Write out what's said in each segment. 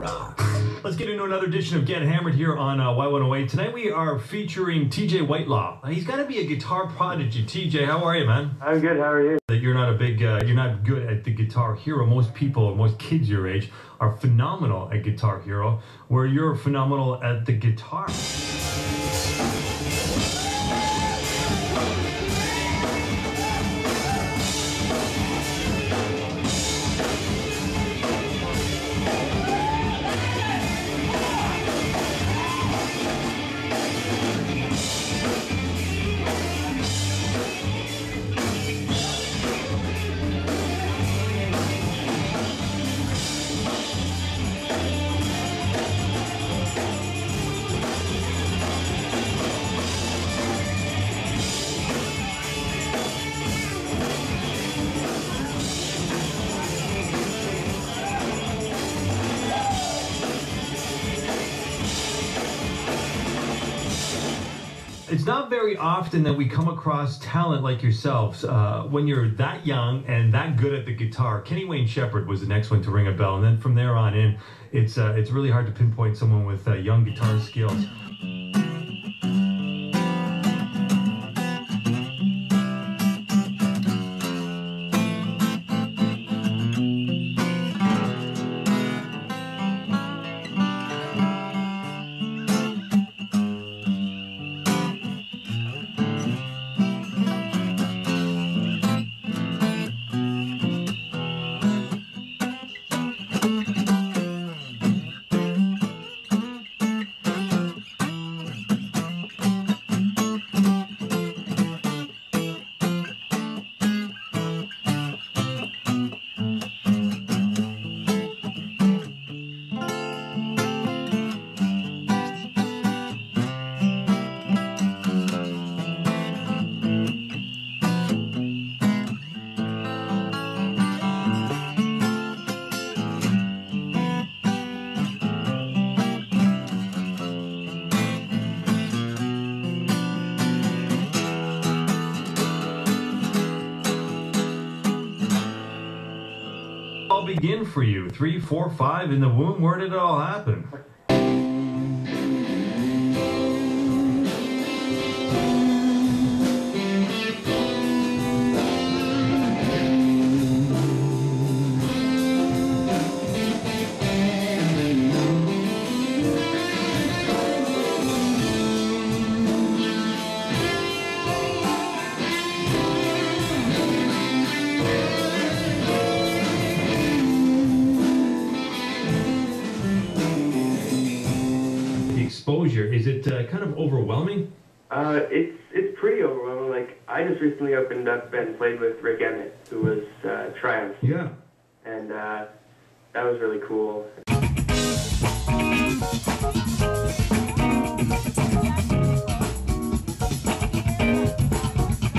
rocks. Let's get into another edition of Get Hammered here on uh, Y108. Tonight we are featuring TJ Whitelaw. Uh, he's got to be a guitar prodigy. TJ, how are you, man? I'm good. How are you? That you're not a big, uh, you're not good at the Guitar Hero. Most people, most kids your age, are phenomenal at Guitar Hero, where you're phenomenal at the guitar. It's not very often that we come across talent like yourselves uh, when you're that young and that good at the guitar. Kenny Wayne Shepherd was the next one to ring a bell, and then from there on in, it's uh, it's really hard to pinpoint someone with uh, young guitar skills. Begin for you? Three, four, five in the womb? Where did it all happen? Uh, it's it's pretty overwhelming. Like I just recently opened up and played with Rik Emmett, who was uh, Triumph, Yeah. and uh, that was really cool.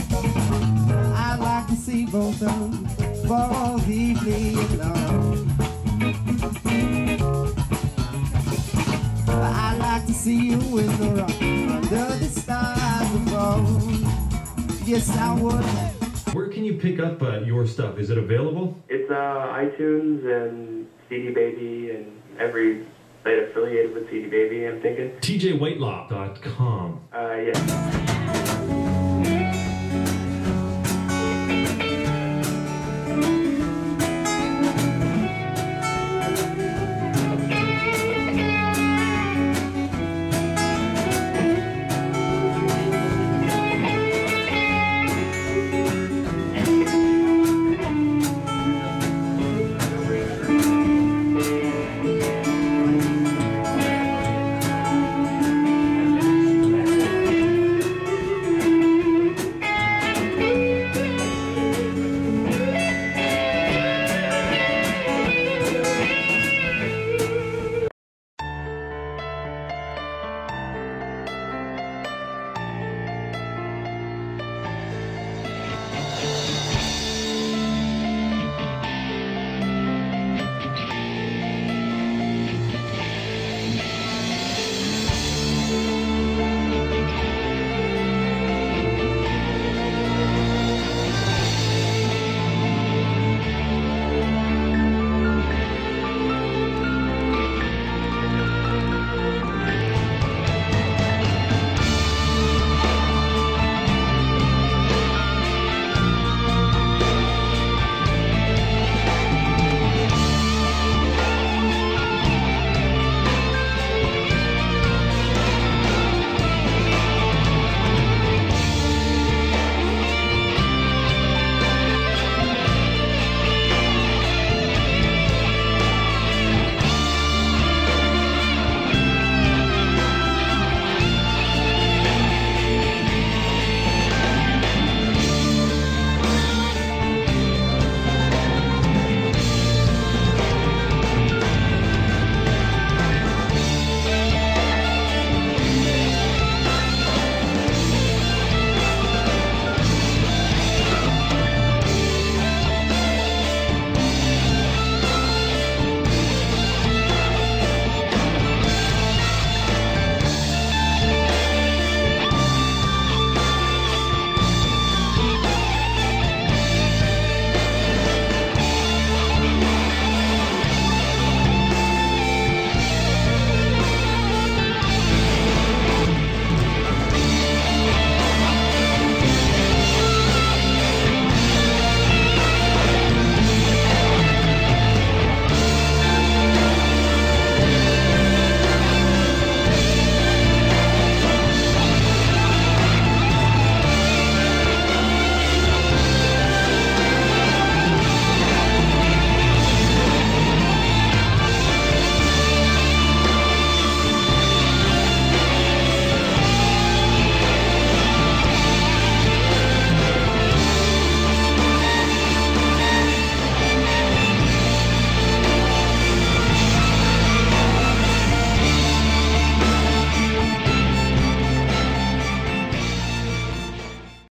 I like to see both of them fall deeply in love. I like to see you in the rock Yes, I would. Where can you pick up uh, your stuff? Is it available? It's uh, iTunes and CD Baby and every site affiliated with CD Baby. I'm thinking. TJWhitelaw.com. Uh, yeah.